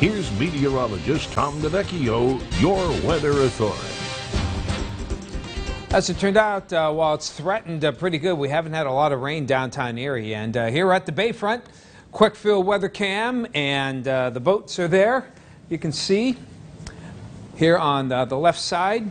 Here's meteorologist Tom DeVecchio, your weather authority. As it turned out, uh, while it's threatened uh, pretty good, we haven't had a lot of rain downtown Erie. And uh, here at the Bayfront, quick field weather cam, and uh, the boats are there. You can see here on the, the left side,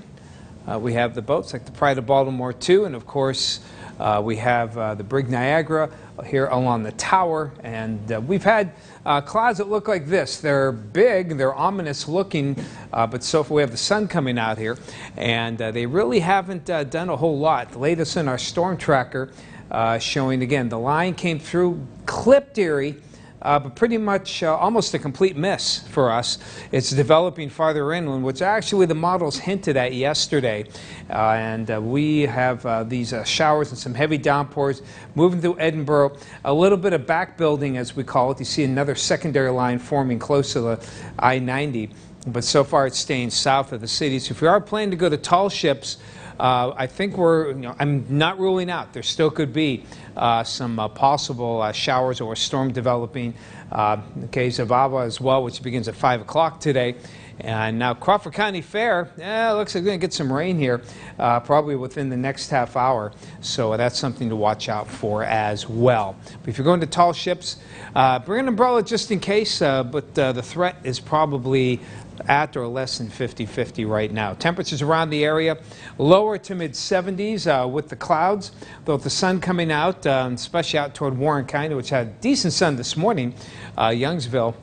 uh, we have the boats like the Pride of Baltimore 2, and of course, uh, we have uh, the Brig Niagara here along the tower, and uh, we've had uh, clouds that look like this. They're big, they're ominous looking, uh, but so far we have the sun coming out here, and uh, they really haven't done a whole lot. The latest in our storm tracker showing again the line came through, clipped Erie uh, but pretty much uh, almost a complete miss for us. It's developing farther inland, which actually the models hinted at yesterday. Uh, and uh, we have uh, these uh, showers and some heavy downpours moving through Edinboro. A little bit of back building, as we call it. You see another secondary line forming close to the I 90 but so far it's staying south of the city. So if you are planning to go to tall ships, uh, I think we're, you know, I'm not ruling out there still could be uh, some uh, possible uh, showers or storm developing. Uh, in the case of Ava as well, which begins at 5 o'clock today. And now Crawford County Fair, yeah, looks like we're going to get some rain here, uh, probably within the next half hour. So that's something to watch out for as well. But if you're going to tall ships, uh, bring an umbrella just in case, uh, but uh, the threat is probably at or less than 50-50 right now. Temperatures around the area lower to mid 70s uh, with the clouds, though with the sun coming out, uh, especially out toward Warren County, which had decent sun this morning. Youngsville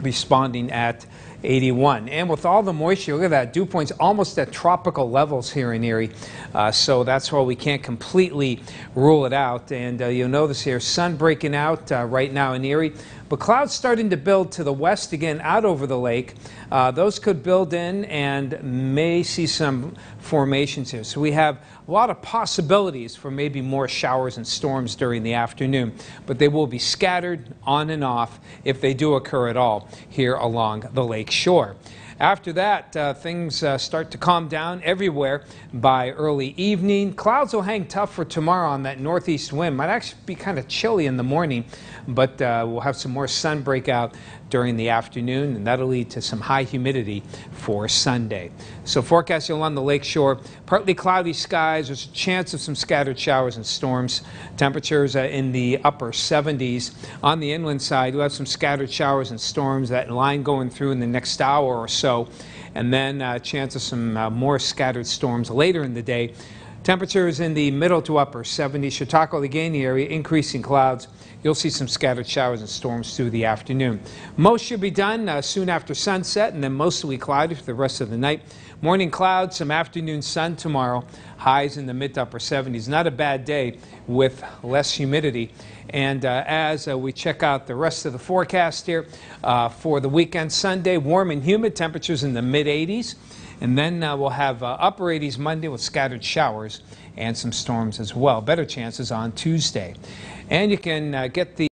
responding at 81. And with all the moisture, look at that, dew points almost at tropical levels here in Erie. Uh, so that's why we can't completely rule it out. And uh, you'll notice here, sun breaking out uh, right now in Erie. But clouds starting to build to the west again out over the lake. Uh, those could build in and may see some formations here. So we have a lot of possibilities for maybe more showers and storms during the afternoon. But they will be scattered on and off if they do occur at all here along the lake shore. After that, uh, things uh, start to calm down everywhere by early evening. Clouds will hang tough for tomorrow on that northeast wind. Might actually be kind of chilly in the morning, but uh, we'll have some more sun breakout during the afternoon, and that'll lead to some high humidity for Sunday. So forecasting along the lake shore, partly cloudy skies. There's a chance of some scattered showers and storms. Temperatures in the upper 70s. On the inland side, we'll have some scattered showers and storms. That line going through in the next hour or so, and then a uh, chance of some uh, more scattered storms later in the day. Temperatures in the middle to upper 70s. Chautauqua Allegheny area, increasing clouds. You'll see some scattered showers and storms through the afternoon. Most should be done uh, soon after sunset and then mostly cloudy for the rest of the night. Morning clouds, some afternoon sun tomorrow. Highs in the mid to upper 70s. Not a bad day with less humidity. And uh, as uh, we check out the rest of the forecast here uh, for the weekend Sunday, warm and humid temperatures in the mid 80s. And then uh, we'll have uh, upper 80s Monday with scattered showers and some storms as well. Better chances on Tuesday. And you can uh, get the